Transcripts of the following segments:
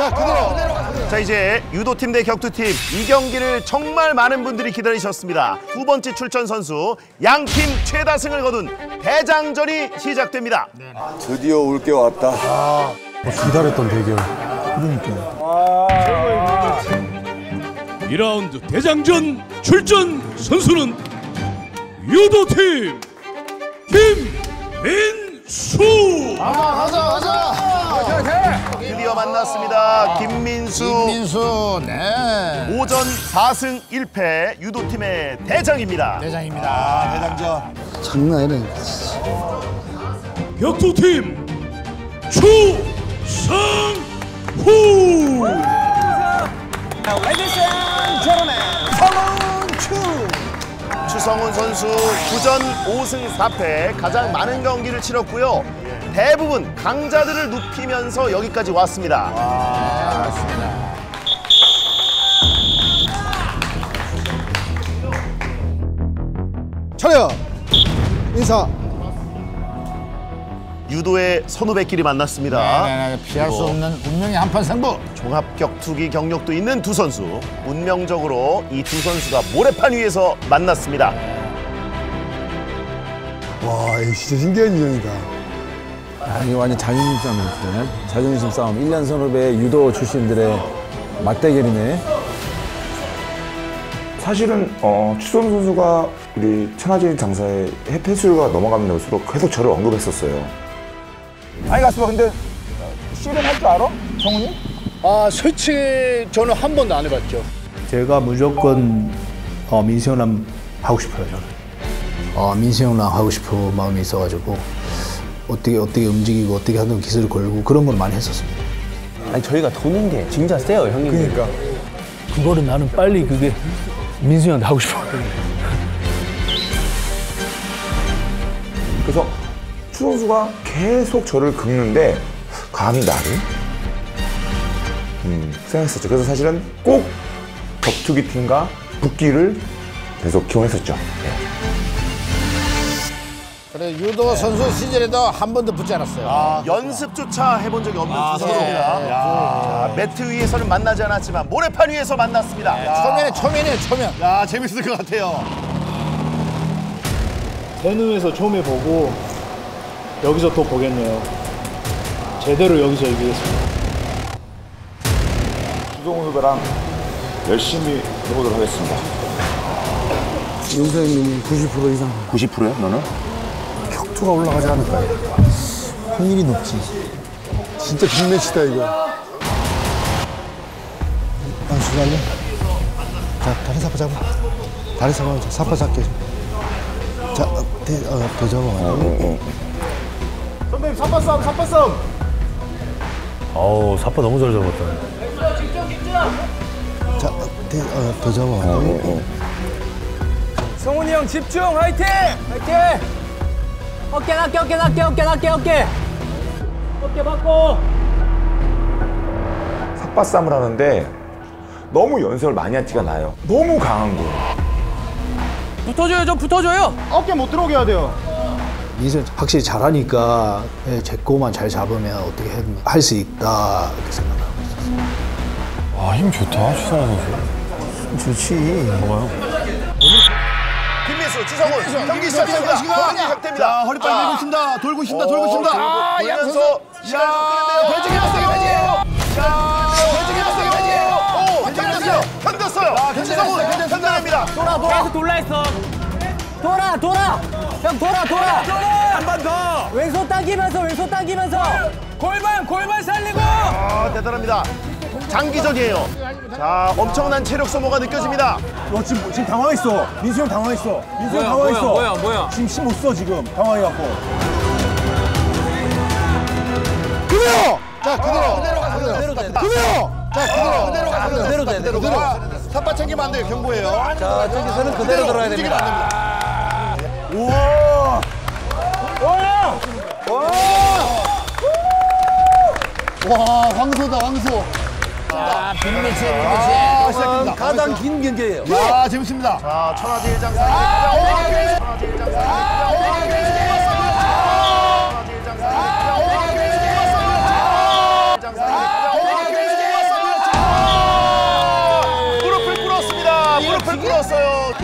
자, 그대로. 자 이제 유도팀 대 격투팀 이 경기를 정말 많은 분들이 기다리셨습니다. 두 번째 출전 선수 양팀 최다승을 거둔 대장전이 시작됩니다. 드디어 올 게 왔다. 기다렸던 대결. 2라운드 대장전 출전 선수는 유도팀 김민수 드디어 만났습니다. 김민수 민수, 네. 오전 4승 1패 유도팀의 대장입니다. 대장입니다. 대장전. 장난 아니네. 격투팀 추상후 추성훈 선수 9전 5승 4패 가장 많은 경기를 치렀고요. 대부분 강자들을 눕히면서 여기까지 왔습니다. 차려. 인사. 유도의 선후배끼리 만났습니다. 네, 네, 피할 수 없는 운명의 한판 승부. 종합 격투기 경력도 있는 두 선수. 운명적으로 이 두 선수가 모래판 위에서 만났습니다. 와, 이거 진짜 신기한 인연이다. 아, 이거 완전 자존심 싸움이었어요. 자존심 싸움. 1년 선후배 유도 출신들의 맞대결이네. 사실은 어, 추선 선수가 우리 천하제일 장사의 해패수가 넘어가는 날수록 계속 저를 언급했었어요. 아니 가스바 근데 씨름 할 줄 알아? 성훈이? 아, 솔직히 저는 한 번도 안 해봤죠. 제가 무조건 어, 민수형랑 하고 싶어요 저는. 어, 민수형랑 하고 싶어 마음이 있어가지고 어떻게 어떻게 움직이고 어떻게 하는 기술을 걸고 그런 걸 많이 했었습니다. 아니 저희가 도는 게 진짜 세요 형님. 그러니까. 그거를 나는 빨리 그게 민수 형한테 하고 싶어. 그래서 추 선수가 계속 저를 긁는데 감히 나를? 음, 생각했었죠. 그래서 사실은 꼭 격투기 팀과 붙기를 계속 기원했었죠. 그래, 유도 선수 시절에도 한 번도 붙지 않았어요. 아, 연습조차 해본 적이 없는 두 선수입니다. 자, 매트 위에서는 만나지 않았지만 모래판 위에서 만났습니다. 초면에 초면이에요, 초면. 야, 재밌을 것 같아요. 대누에서 처음 해보고 여기서 또 보겠네요. 제대로 여기서 이기겠습니다. 수동훈 후배랑 열심히 해보도록 하겠습니다. 윤서형님이 90% 이상 90%야, 너는? 격투가 올라가지 않을까요? 확률이 높지. 진짜 빅매치다 이거. 안수 갈래? 자, 다리 사파 잡아. 다리 사파, 사파 잡게. 자, 어, 대, 어, 더 잡아. 선배님, 사파 싸움, 사파 싸움. 어우 사파 너무 잘 잡았다. 자, 어, 대, 어, 더 잡아. 성훈이 형 집중 화이팅! 화이팅! 어깨 낮게 어깨 낮게 어깨 낮게 어깨 어깨 받고 삭바쌈을 하는데 너무 연습을 많이 한 티가 나요. 너무 강한 거예요. 붙어줘요 좀 붙어줘요 민수 확실히 잘하니까 예, 제 거만 잘 잡으면 어떻게 할 수 있다 이렇게 생각하고 있었어요. 아, 힘 좋다, 추성훈 선수. 좋지. 김민 수, 지성훈, 경기 시작됩니다. 경기 시작됩니다. 자, 허리빨 밀고 있습니다. 돌고 있습니다. 돌고 있습니다. 아, 돌면서 시간 좀 끄는데요. 배지기 맞세게 배지예요. 자, 배지기 맞세게 배지예요. 오, 견뎠어요. 견뎠어요. 지성훈, 견뎌냅니다. 돌아 돌아 계속 돌라 했어 돌아 돌아 형 돌아 돌아 한 번 더 왼손 당기면서 왼손 당기면서 골반 골반 살리고 아, 대단합니다. 장기전이에요. 자, 엄청난 체력 소모가 느껴집니다. 너 지금 지금 당황했어. 민수 형 당황했어. 민수 형 당황했어. 뭐야 뭐야 지금 힘 못 써 지금 당황해갖고. 그대로! 자, 그대로. 그대로 가, 그대로. 그대로! 자, 그대로. 그대로 가, 그대로. 그대로 돼, 그대로 그대로. 사파 챙기면 안 돼요. 경고예요. 자 저기서는 그대로 들어야 됩니다 안 됩니다. 와, 황소다, 황소. 아, 빅매치, 빅매치. 아, 시작됩니다. 가장 긴 경기예요 아, 재밌습니다. 자, 천하제일 장사. 천하제일 장사. 천하제일 장사.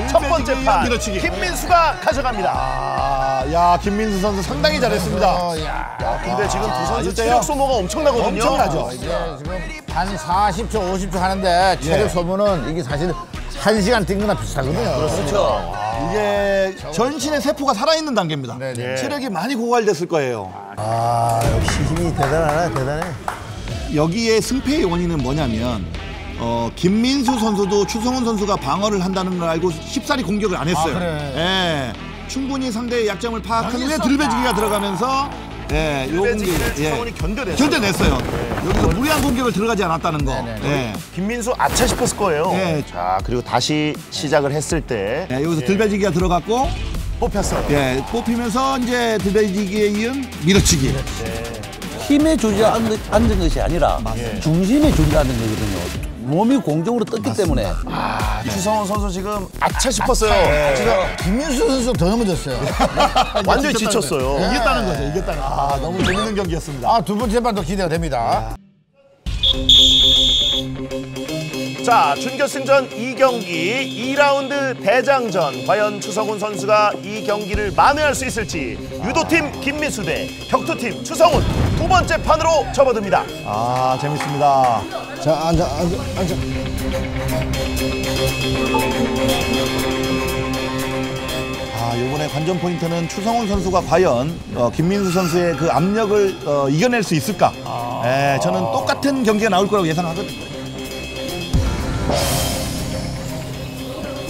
첫 번째 판 김민수가 가져갑니다. 아, 야 김민수 선수 상당히 잘했습니다. 어, 야, 근데 지금 두 선수? 체력 소모가 엄청나거든요. 엄청나죠. 이게 지금 한 40초, 50초 하는데 체력 소모는 이게 사실 한 시간 뛴 거나 비슷하거든요. 그렇죠. 이게 전신의 세포가 살아있는 단계입니다. 체력이 많이 고갈됐을 거예요. 아 역시 힘이 대단하네 대단해. 여기에 승패의 원인은 뭐냐면 어, 김민수 선수도 추성훈 선수가 방어를 한다는 걸 알고 쉽사리 공격을 안 했어요. 예. 충분히 상대의 약점을 파악한 후에 들배지기가 들어가면서 예, 요 공격 추성훈이 견뎌냈어요. 견뎌냈어요. 여기서 무리한 공격을 들어가지 않았다는 거. 예. 김민수 아차 싶었을 거예요. 네. 자 그리고 다시 시작을 했을 때 예, 여기서 들배지기가 들어갔고 뽑혔어요. 예, 뽑히면서 이제 들배지기에 이은 밀어치기. 힘에 주저앉는 앉은 것이 아니라 중심에 주저앉는 거거든요. 몸이 공중으로 떴기 때문에 아, 추성훈 선수 지금 아차 싶었어요. 지금 김민수 선수 더 넘어졌어요. 완전히 지쳤어요. 이겼다는 거죠. 이겼다는 거. 아, 너무 재밌는 경기였습니다. 아, 두 번째 판도 기대가 됩니다. 자, 준결승전 2경기 2라운드 대장전. 과연 추성훈 선수가 이 경기를 만회할 수 있을지. 유도팀 김민수 대 격투팀 추성훈 두 번째 판으로 접어듭니다. 아, 재밌습니다. 자 앉아 앉아 앉아. 아, 이번에 관전 포인트는 추성훈 선수가 과연 어, 김민수 선수의 그 압력을 어, 이겨낼 수 있을까? 예, 저는 똑같은 경기가 나올 거라고 예상하거든요.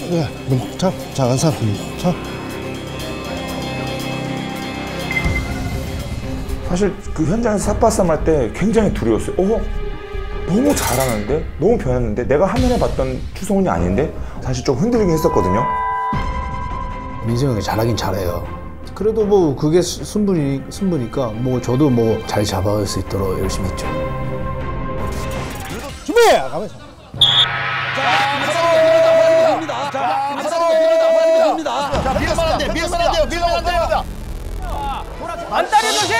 네, 문, 자, 자, 안사, 자. 사실 그 현장에서 삿바싸움 할때 굉장히 두려웠어요. 어? 너무 잘하는데? 너무 변했는데? 내가 화면에 봤던 추성훈이 아닌데? 사실 좀 흔들리긴 했었거든요. 형이 잘하긴 잘해요. 그래도 뭐 그게 수- 승부니, 승부니까 뭐 저도 뭐 잘 잡아갈 수 있도록 열심히 했죠. 준비. 가만히 있어. 자, 밀면 안 돼, 밀면 안 돼요, 밀면 안 돼요. 안다리 조심!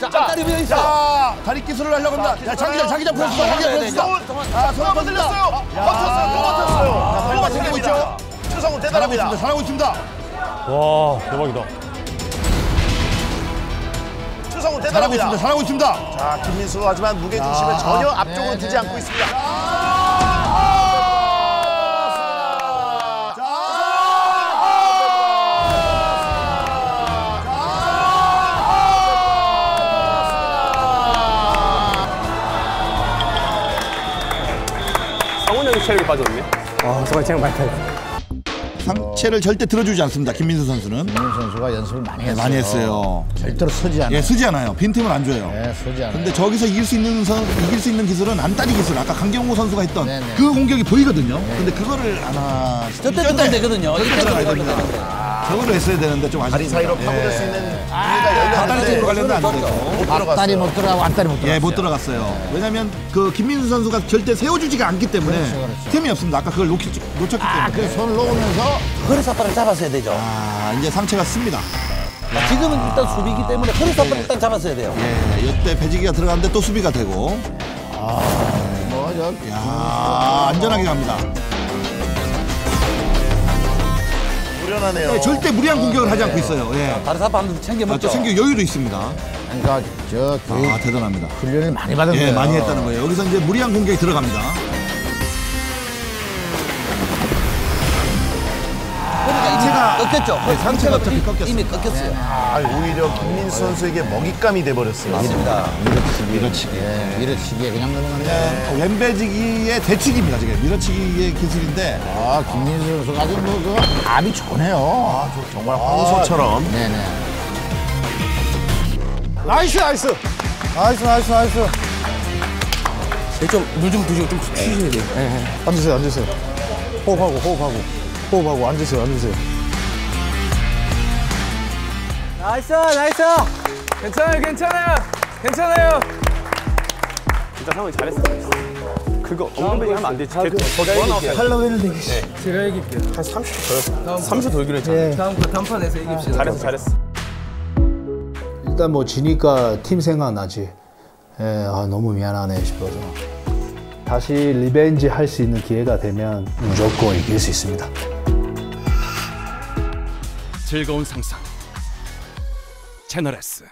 자, 안다리 위에 있어. 자, 다리 기술을 하려고 합니다. 자, 자기장, 자기장 보여주다, 자기장 보여주다. 아, 또손 한번 들렸어요. 버텼어요. 또 버텼어요. 자, 또 발만 챙기고 있죠. 잘하고 대단합니다. 있습니다, 잘하고 있습니다. 추성훈 잘하고 대단합니다. 있습니다, 잘하고 있습니다. 자, 김민수 하지만 무게 중심을 전혀 앞쪽으로 두지 않고 있습니다. 상체를 절대 들어주지 않습니다, 김민수 선수는. 김민수 선수가 연습을 많이 네, 했어요. 많이 했어요. 절대로 서지 않아요. 예, 쓰지 않아요. 빈틈을 안 줘요. 네, 서지 않아요. 근데 저기서 이길 수 있는 선, 이길 수 있는 기술은 안다리 기술. 아까 강경호 선수가 했던 네네. 그 공격이 보이거든요. 근데 그거를 하나 저때 들어가면 되거든요. 이때 들어가야 됩니다. 저거를 했어야 되는데 좀 아쉽습니다. 다리 사이로 파고들 수 있는 기회가 안다리 열렸는데 쪽으로 가려면 안 되고. 못 앞다리 들어갔어요. 못 들어가고 앞다리 못 들어가고. 예, 못 들어갔어요. 왜냐면 그 김민수 선수가 절대 세워주지가 않기 때문에 그렇죠, 그렇죠. 틈이 없습니다. 아까 그걸 놓쳤, 놓쳤기 아, 때문에. 그 손을 놓으면서 허리 사파를 잡았어야 되죠. 아, 이제 상체가 씁니다. 지금은 일단 수비이기 때문에 허리 사파를 일단 잡았어야 돼요. 예, 이때 배지기가 들어갔는데 또 수비가 되고. 뭐, 저, 야, 안전하게 갑니다. 무련하네요. 네, 절대 무리한 공격을 하지 않고 있어요. 예. 다른 사파 한번 챙겨 아, 먹죠. 또 생겨 여유도 있습니다. 그러니까 저 교육 아, 대단합니다. 훈련을 많이 받은 예, 거예요. 많이 했다는 거예요. 여기서 이제 무리한 공격이 들어갑니다. 그러니까 이미 꺾였죠. 네, 상체가 어차피 꺾였어요. 이미 꺾였어요. 아, 오히려 김민수 선수에게 먹잇감이 돼버렸어요. 맞습니다. 밀어치기. 예, 밀어치기에 그냥 넘어가는. 어, 왼배지기의 대치기입니다, 지금. 밀어치기의 기술인데. 아, 김민수 선수가 아주 뭐, 그, 압이 좋네요. 정말 황소처럼. 네네. nice, nice. nice, nice, nice. 좀 물 좀 드시고 좀 쉬셔야 돼요. 앉으세요, 앉으세요. 호흡하고, 호흡하고, 호흡하고, 앉으세요, 앉으세요. nice, nice. 괜찮아요, 괜찮아요, 괜찮아요. 진짜 상황이 잘했어. 그거 엉덩이 하면 안 돼. 제가 이길게요. 하려고 했는데. 제가 이길게요. 한 30초 더. 30초 돌기로 했잖아. 다음 거 단판에서 이깁시다. 잘했어, 잘했어. 일단 뭐 지니까 팀 생각나지. 예, 아, 너무 미안하네 싶어서. 다시 리벤지 할 수 있는 기회가 되면 무조건 이길 수 있습니다. 즐거운 상상. 채널 S